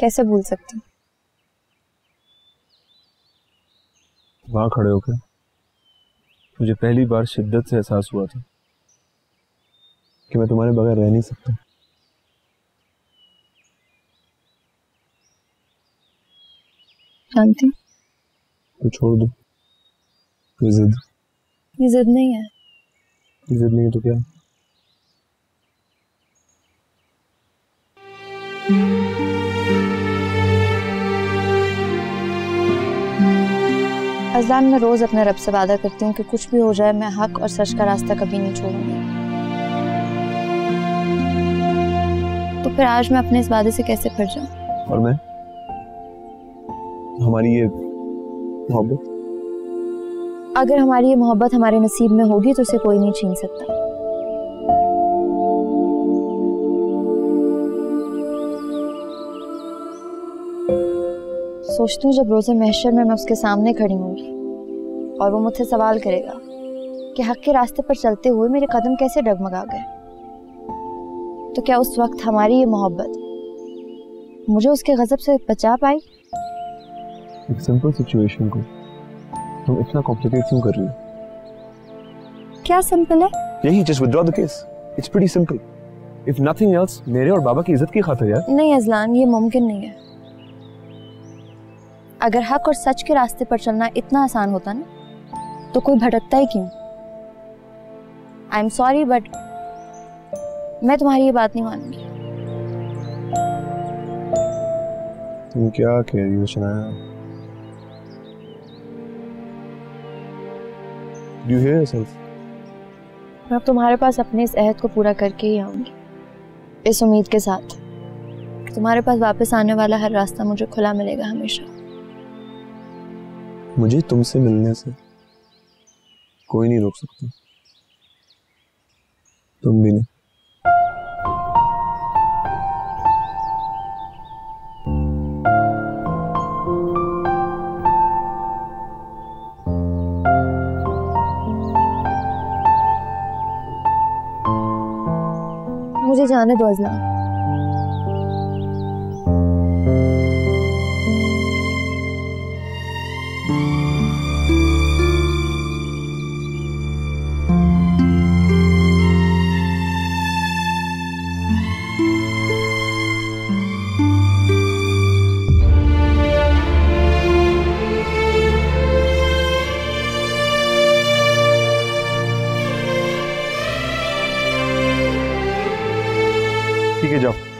कैसे भूल सकती? वहाँ खड़े होकर मुझे पहली बार शिद्दत से एहसास हुआ था कि मैं तुम्हारे बगैर रह नहीं सकता। जानती तो छोड़ दो। कोई जिद। ये जिद नहीं है। ये जिद नहीं है तो क्या? अजलान मैं रोज अपने रब से वादा करती हूँ कि कुछ भी हो जाए मैं हक और सच का रास्ता कभी नहीं छोड़ूँगी। तो फिर आज मैं अपने इस वादे से कैसे फिर जाऊँ? और मैं? हमारी ये मोहब्बत? अगर हमारी ये मोहब्बत हमारे नसीब में होगी तो उसे कोई नहीं छीन सकता। सोचती हूँ जब रोज़े महशर में मैं उसके सामने खड़ी होंगी और वो मुझसे सवाल करेगा कि हक के रास्ते पर चलते हुए मेरे कदम कैसे डगमगा गए। तो क्या उस वक्त हमारी ये मोहब्बत मुझे उसके गजब से बचा पाई? एक सिंपल सिचुएशन को तुम इतना कॉम्प्लिकेट क्यों कर रही हो? क्या सिंपल है? यही just withdraw the case it's pretty simple if nothing else मेरे और बाबा की इज़्ज़त की खातिर यार। नहीं अजलान ये मुमकिन नहीं है। अगर हक और सच के रास्ते पर चलना इतना आसान होता ना तो कोई भटकता ही क्यों? आई एम सॉरी बट मैं तुम्हारी ये बात नहीं मानूँगी। तुम क्या कह रही हो Do you hear yourself? मैं अब तुम्हारे पास अपने इस अहद को पूरा करके ही आऊँगी इस उम्मीद के साथ। तुम्हारे पास वापस आने वाला हर रास्ता मुझे खुला मिलेगा हमेशा। मुझे तुमसे मिलने से कोई नहीं रोक सकता। तुम भी नहीं। मुझे जाने दो अजलान ठीक है जाओ।